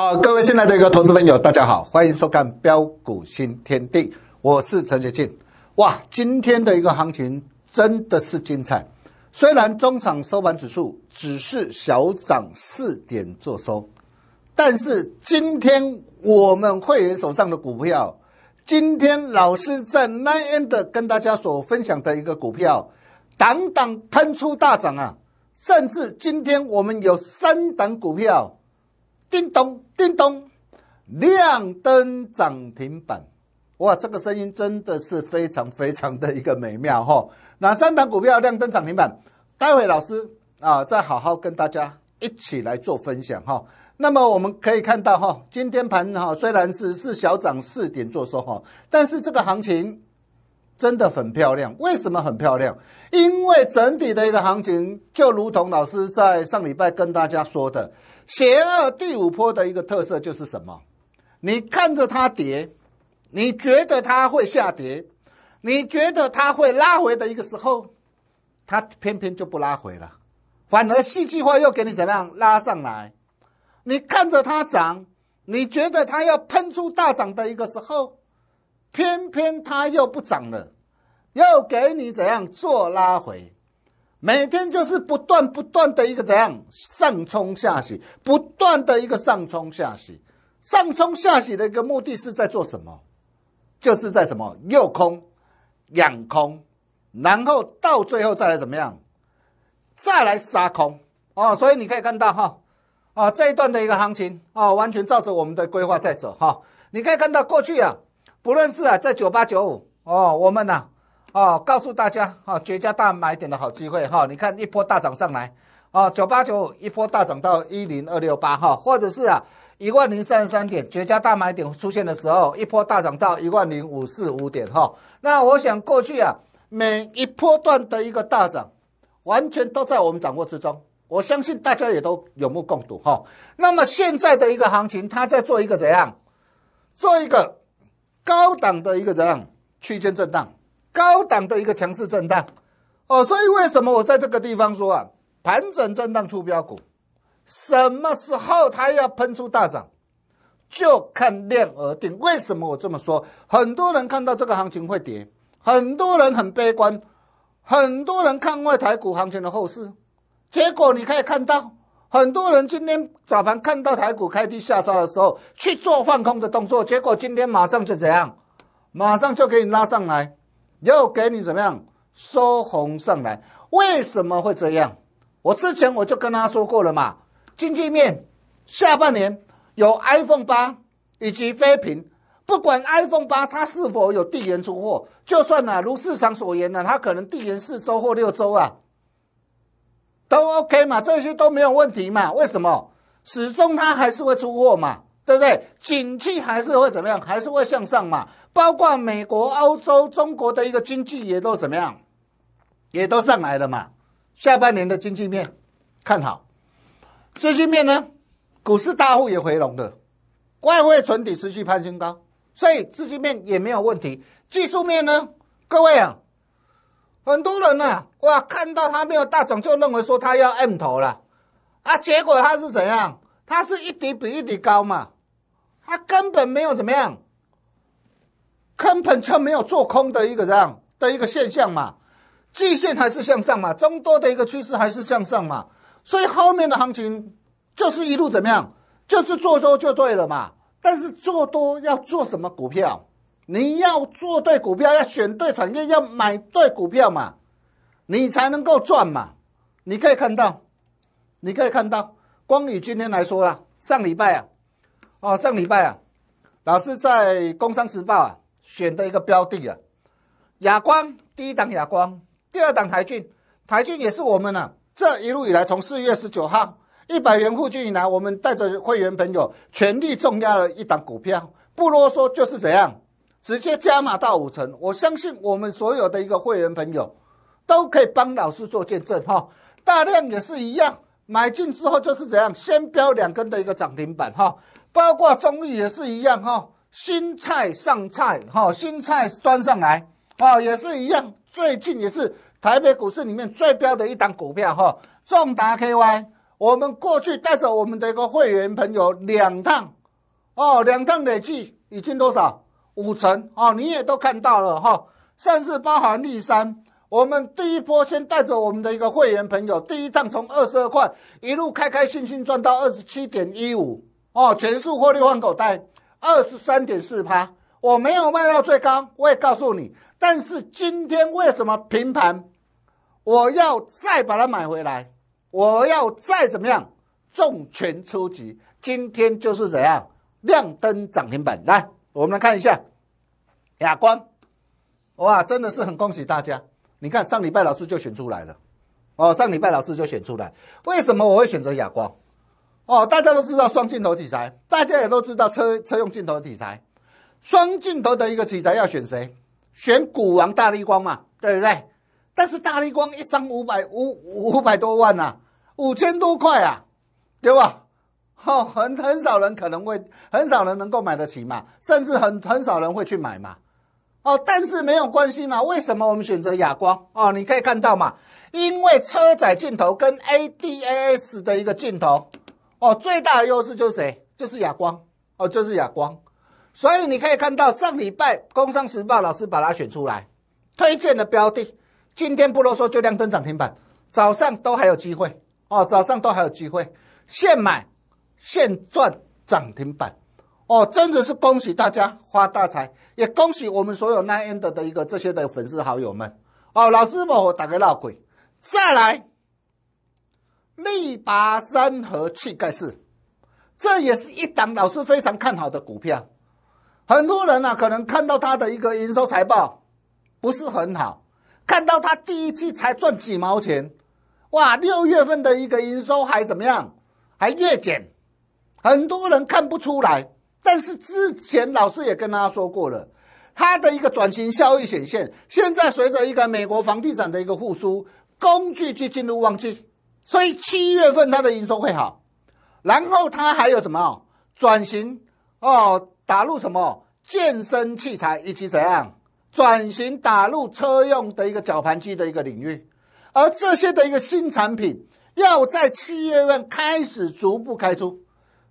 好，各位亲爱的一个投资朋友，大家好，欢迎收看标股新天地，我是陈学进。哇，今天的一个行情真的是精彩。虽然中场收盘指数只是小涨四点做收，但是今天我们会员手上的股票，今天老师在 nine end 跟大家所分享的一个股票，档档喷出大涨啊！甚至今天我们有三档股票。叮咚，叮咚，亮灯涨停板！哇，这个声音真的是非常非常的一个美妙哈！哪三档股票亮灯涨停板？待会老师啊，再好好跟大家一起来做分享哈。那么我们可以看到哈，今天盘哈虽然是是小涨四点做收哈，但是这个行情真的很漂亮。为什么很漂亮？因为整体的一个行情，就如同老师在上礼拜跟大家说的。邪恶第五波的一个特色就是什么？你看着它跌，你觉得它会下跌，你觉得它会拉回的一个时候，它偏偏就不拉回了，反而戏剧化又给你怎么样拉上来？你看着它涨，你觉得它要喷出大涨的一个时候，偏偏它又不涨了，又给你怎样做拉回？每天就是不断不断的一个怎样上冲下洗，不断的一个上冲下洗，上冲下洗的一个目的是在做什么？就是在什么诱空、养空，然后到最后再来怎么样？再来杀空哦。所以你可以看到哈，啊这一段的一个行情啊，完全照着我们的规划在走哈。你可以看到过去啊，不论是啊在九八九五哦，我们呢。哦，告诉大家哈，绝佳大买点的好机会哈！你看一波大涨上来，啊，九八九五一波大涨到一零二六八哈，或者是啊一万零三十三点，绝佳大买点出现的时候，一波大涨到一万零五四五点哈。那我想过去啊，每一波段的一个大涨，完全都在我们掌握之中，我相信大家也都有目共睹哈。那么现在的一个行情，它在做一个怎样？做一个高档的一个怎样？区间震荡？高档的一个强势震荡，哦，所以为什么我在这个地方说啊，盘整震荡出标股，什么时候它要喷出大涨，就看量而定。为什么我这么说？很多人看到这个行情会跌，很多人很悲观，很多人看外台股行情的后市，结果你可以看到，很多人今天早盘看到台股开低下杀的时候，去做放空的动作，结果今天马上就怎样，马上就给你拉上来。又给你怎么样收红上来？为什么会这样？我之前我就跟他说过了嘛。经济面下半年有 iPhone 八以及飞屏，不管 iPhone 八它是否有递延出货，就算呢如市场所言呢，它可能递延四周或六周啊，都 OK 嘛，这些都没有问题嘛。为什么？始终它还是会出货嘛。对不对？景气还是会怎么样？还是会向上嘛？包括美国、欧洲、中国的一个经济也都怎么样？也都上来了嘛？下半年的经济面看好，资金面呢？股市大户也回笼的，外汇存底持续攀新高，所以资金面也没有问题。技术面呢？各位啊，很多人呐，哇，看到它没有大涨，就认为说它要 M 头了啊，结果它是怎样？它是一底比一底高嘛？它根本没有怎么样，根本就没有做空的一个这样的一个现象嘛，季线还是向上嘛，中多的一个趋势还是向上嘛，所以后面的行情就是一路怎么样，就是做多就对了嘛。但是做多要做什么股票？你要做对股票，要选对产业，要买对股票嘛，你才能够赚嘛。你可以看到，你可以看到，光以今天来说啦，上礼拜啊。哦，上礼拜啊，老师在《工商时报》啊选的一个标的啊，亚光第一档亚光，第二档台骏，台骏也是我们呢这一路以来从四月十九号一百元附近以来，我们带着会员朋友全力重压了一档股票，不啰嗦就是怎样，直接加码到五成。我相信我们所有的一个会员朋友都可以帮老师做见证哈。大量也是一样，买进之后就是怎样，先标两根的一个涨停板哈。包括中裕也是一样哈，新菜上菜哈，新菜端上来啊，也是一样。最近也是台北股市里面最标的一档股票哈，重达 KY，我们过去带着我们的一个会员朋友两趟，哦，两趟累计已经多少？五成哦，你也都看到了哈，甚至包含立山，我们第一波先带着我们的一个会员朋友，第一趟从二十二块一路开开心心赚到二十七点一五哦，全数获利换口袋，二十三点四趴，我没有卖到最高，我也告诉你，但是今天为什么平盘？我要再把它买回来。我要再怎么样重拳出击，今天就是怎样亮灯涨停板。来，我们来看一下亚光，哇，真的是很恭喜大家！你看上礼拜老师就选出来了，哦，上礼拜老师就选出来。为什么我会选择亚光？哦，大家都知道双镜头题材，大家也都知道车车用镜头题材，双镜头的一个题材要选谁？选股王大力光嘛，对不对？但是大力光一张五百五五百多万呐，五千多块啊，对吧？哦，很很少人可能会，很少人能够买得起嘛，甚至很很少人会去买嘛。哦，但是没有关系嘛？为什么我们选择哑光？哦，你可以看到嘛，因为车载镜头跟 ADAS 的一个镜头，哦，最大的优势就是谁？就是哑光，哦，就是哑光。所以你可以看到上礼拜《工商时报》老师把它选出来，推荐的标的。今天不啰嗦就亮灯涨停板，早上都还有机会哦，早上都还有机会，现买现赚涨停板哦，真的是恭喜大家发大财，也恭喜我们所有 nine end 的一个这些的粉丝好友们哦，老师我打个闹鬼，再来力拔山河气盖世，这也是一档老师非常看好的股票，很多人呢可能看到他的一个营收财报不是很好。看到他第一季才赚几毛钱，哇！六月份的一个营收还怎么样？还月减，很多人看不出来。但是之前老师也跟大家说过了，它的一个转型效益显现。现在随着一个美国房地产的一个复苏，工具机进入旺季，所以七月份它的营收会好。然后它还有什么转型哦？打入什么健身器材以及怎样？转型打入车用的一个绞盘机的一个领域，而这些的一个新产品要在七月份开始逐步开出，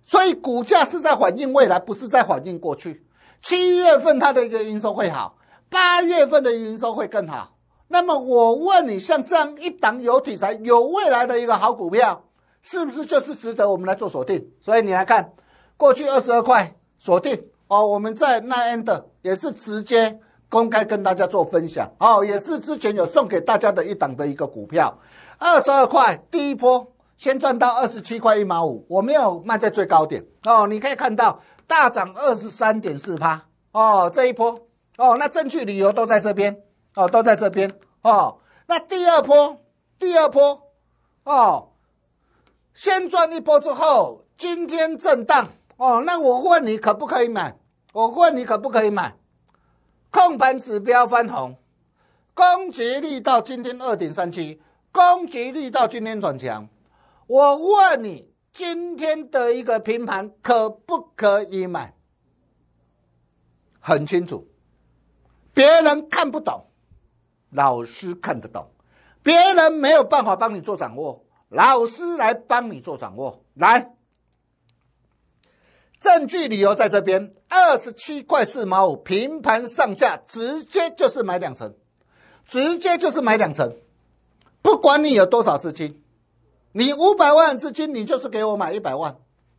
所以股价是在反映未来，不是在反映过去。七月份它的一个营收会好，八月份的营收会更好。那么我问你，像这样一档有题材、有未来的一个好股票，是不是就是值得我们来做锁定？所以你来看，过去二十二块锁定哦，我们在那 end 也是直接。公开跟大家做分享哦，也是之前有送给大家的一档的一个股票，二十二块，第一波先赚到二十七块一毛五，我没有卖在最高点。哦，你可以看到大涨二十三点四趴。哦，这一波。哦，那证据理由都在这边。哦，都在这边。哦，那第二波，第二波。哦，先赚一波之后，今天震荡。哦，那我问你可不可以买？我问你可不可以买？控盘指标翻红，攻击力到今天二点三七，攻击力到今天转强。我问你，今天的一个平盘可不可以买？很清楚，别人看不懂，老师看得懂。别人没有办法帮你做掌握，老师来帮你做掌握。来。证据理由在这边，二十七块四毛五平盘上架，直接就是买两成，直接就是买两成，不管你有多少资金，你五百万资金，你就是给我买一百万，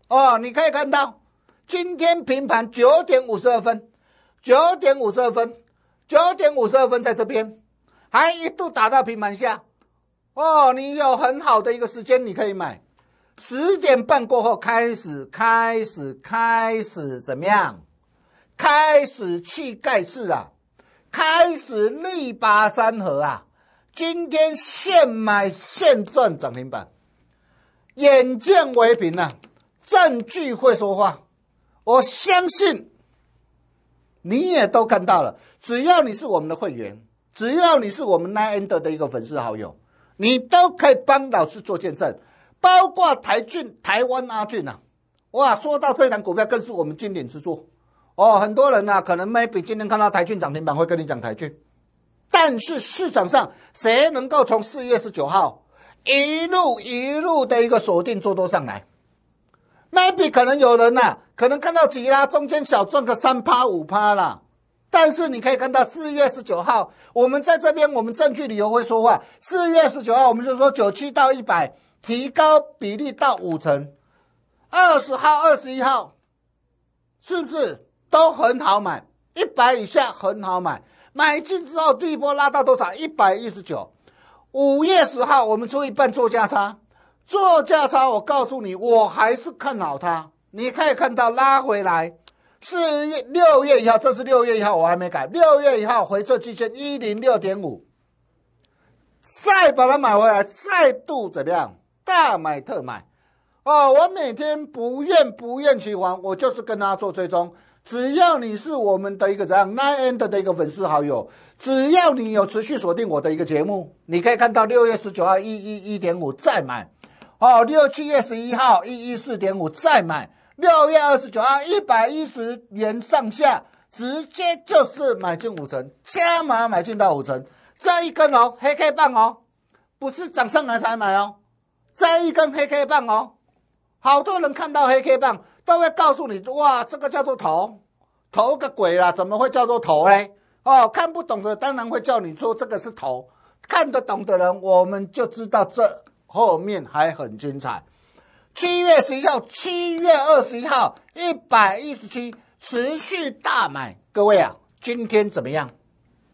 哦，你可以看到今天平盘九点五十二分，九点五十二分，九点五十二分在这边，还一度打到平盘下，哦，你有很好的一个时间，你可以买。十点半过后开始，开始，开始怎么样？开始去盖世啊！开始力拔山河啊！今天现买现赚涨停板，眼见为凭啊！证据会说话，我相信你也都看到了。只要你是我们的会员，只要你是我们 Nine End 的一个粉丝好友，你都可以帮老师做见证。包括台俊、台湾阿俊呐，哇！说到这档股票，更是我们经典之作哦。很多人呢，可能 maybe 今天看到台俊涨停板，会跟你讲台俊。但是市场上谁能够从四月十九号一路一路的一个锁定做多上来，maybe 可能有人呐、可能看到急拉，中间小赚个三趴五趴啦。但是你可以看到四月十九号，我们在这边，我们证据理由会说话。四月十九号，我们就说九七到一百，提高比例到五成。二十号、二十一号，是不是都很好买？一百以下很好买，买进之后第一波拉到多少？一百一十九。五月十号，我们出一半做价差，做价差，我告诉你，我还是看好它。你可以看到拉回来。四月六月一号，这是六月一号，我还没改。六月一号回撤期限一零六点五，再把它买回来，再度怎么样？大买特买哦！我每天不厌不厌其烦，我就是跟大家做追踪。只要你是我们的一个怎样 nine end 的一个粉丝好友，只要你有持续锁定我的一个节目，你可以看到六月十九号一一一点五再买，哦，六七月十一号一一四点五再买。六月二十九号一百一十元上下，直接就是买进五成，加码买进到五成，这一根哦，黑 K 棒哦，不是涨上来才买哦，这一根黑 K 棒哦，好多人看到黑 K 棒都会告诉你，哇，这个叫做头，头个鬼啦，怎么会叫做头嘞？哦，看不懂的当然会叫你说这个是头，看得懂的人我们就知道这后面还很精彩。七月十一号，七月二十一号，一百一十七，持续大买。各位啊，今天怎么样？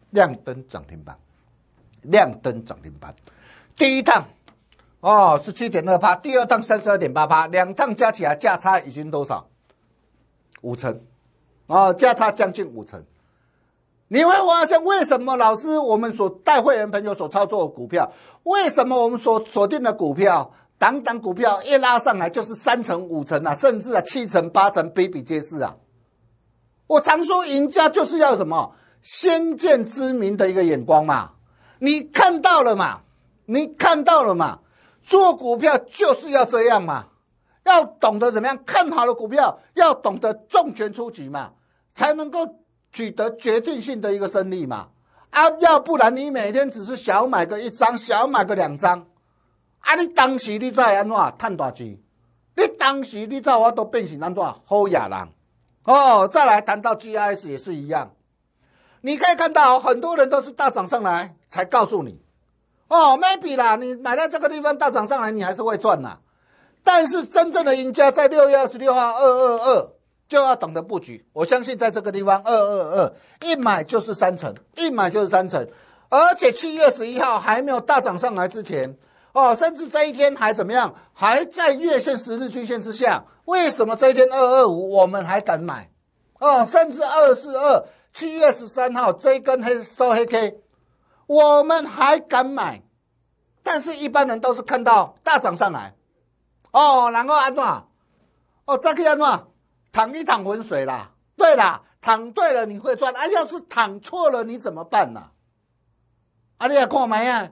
亮灯涨停板，亮灯涨停板。第一趟哦，十七点二八，第二趟三十二点八八，两趟加起来价差已经多少？五成，哦，价差将近五成。你会发现为什么老师我们所带会员朋友所操作的股票，为什么我们所锁定的股票？档档股票一拉上来就是三成五成啊，甚至啊七成八成比比皆是啊！我常说赢家就是要什么先见之明的一个眼光嘛，你看到了嘛？你看到了嘛？做股票就是要这样嘛，要懂得怎么样看好了股票，要懂得重拳出击嘛，才能够取得决定性的一个胜利嘛！啊，要不然你每天只是小买个一张，小买个两张。啊！你当时你在安怎赚大钱？你当时你在我都变成安怎好野人哦？再来谈到 G I S 也是一样，你可以看到很多人都是大涨上来才告诉你哦，maybe 啦，你买在这个地方大涨上来，你还是会赚呐。但是真正的赢家在六月二十六号二二二就要懂得布局。我相信在这个地方二二二一买就是三成，一买就是三成，而且七月十一号还没有大涨上来之前。哦，甚至这一天还怎么样？还在月线十日均线之下，为什么这一天二二五我们还敢买？哦，甚至二四二七月十三号这一根黑收黑 K，我们还敢买？但是一般人都是看到大涨上来，哦，然后安怎？哦，再去安怎？躺一躺浑水啦。对啦，躺对了你会赚，啊，要是躺错了你怎么办呢？啊，你也看没啊？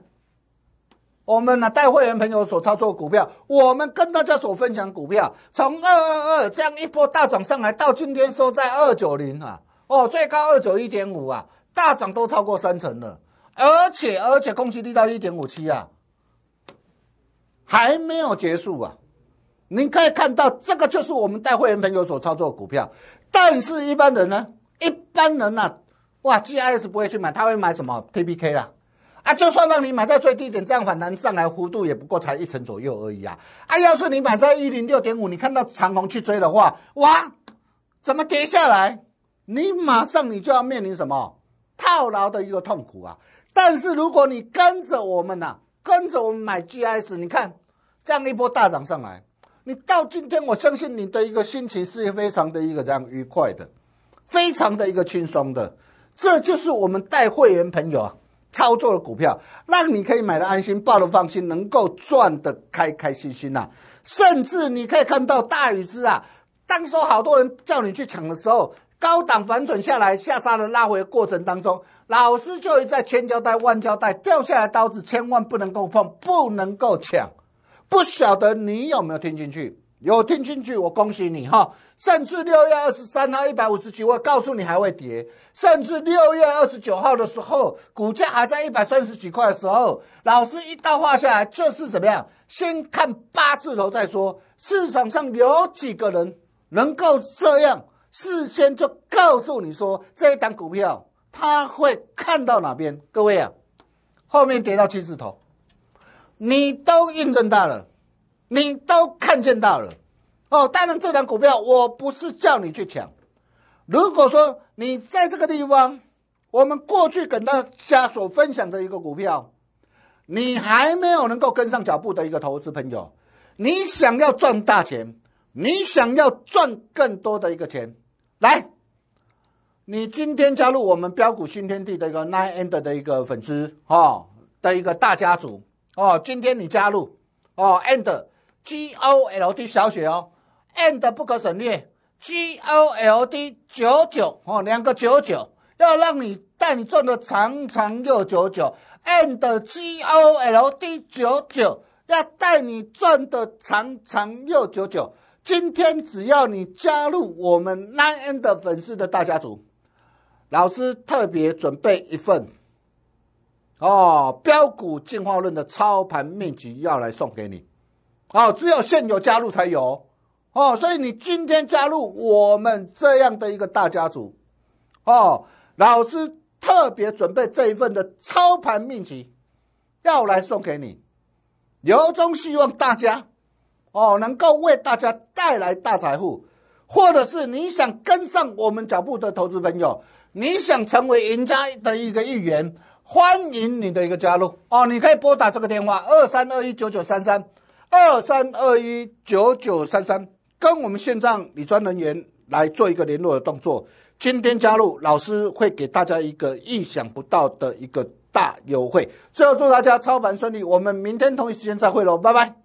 我们呢带会员朋友所操作股票，我们跟大家所分享股票，从二二二这样一波大涨上来，到今天收在二九零啊，哦，最高二九一点五啊，大涨都超过三成了，而且而且空气力到一点五七啊，还没有结束啊，您可以看到这个就是我们带会员朋友所操作股票，但是一般人呢，一般人呢，哇，G I S 不会去买，他会买什么 T P K 啦。啊，就算让你买在最低点，这样反弹上来幅度也不过才一成左右而已啊！啊，要是你买在一零六点五，你看到长虹去追的话，哇，怎么跌下来？你马上你就要面临什么套牢的一个痛苦啊！但是如果你跟着我们呐，跟着我们买 GS，你看这样一波大涨上来，你到今天，我相信你的一个心情是非常的一个这样愉快的，非常的一个轻松的，这就是我们带会员朋友啊。操作的股票，让你可以买的安心，抱的放心，能够赚的开开心心呐。甚至你可以看到大禹之啊，当时好多人叫你去抢的时候，高档反转下来，下杀的拉回过程当中，老师就会在千交代万交代，掉下来刀子千万不能够碰，不能够抢。不晓得你有没有听进去？有听进去，我恭喜你哈！甚至六月二十三号一百五十几，我告诉你还会跌。甚至六月二十九号的时候，股价还在一百三十几块的时候，老师一刀画下来就是怎么样？先看八字头再说。市场上有几个人能够这样事先就告诉你说这一档股票他会看到哪边？各位啊，后面跌到七字头，你都印证到了。你都看见到了，哦，当然这档股票我不是叫你去抢。如果说你在这个地方，我们过去跟大家所分享的一个股票，你还没有能够跟上脚步的一个投资朋友，你想要赚大钱，你想要赚更多的一个钱，来，你今天加入我们标股新天地的一个 Nine End 的一个粉丝哦的一个大家族哦，今天你加入哦 End。G O L D 小写哦，and 不可省略，G O L D 九九哦，两个九九，要让你带你赚的长长又久久，and G O L D 九九要带你赚的长长又久久。今天只要你加入我们 Nine N 的粉丝的大家族，老师特别准备一份哦，标股进化论的操盘秘籍要来送给你。哦，只有现有加入才有哦，所以你今天加入我们这样的一个大家族哦，老师特别准备这一份的操盘秘籍要来送给你，由衷希望大家哦能够为大家带来大财富，或者是你想跟上我们脚步的投资朋友，你想成为赢家的一个一员，欢迎你的一个加入哦，你可以拨打这个电话二三二一九九三三。二三二一九九三三，跟我们线上理专人员来做一个联络的动作。今天加入，老师会给大家一个意想不到的一个大优惠。最后祝大家操盘顺利，我们明天同一时间再会喽，拜拜。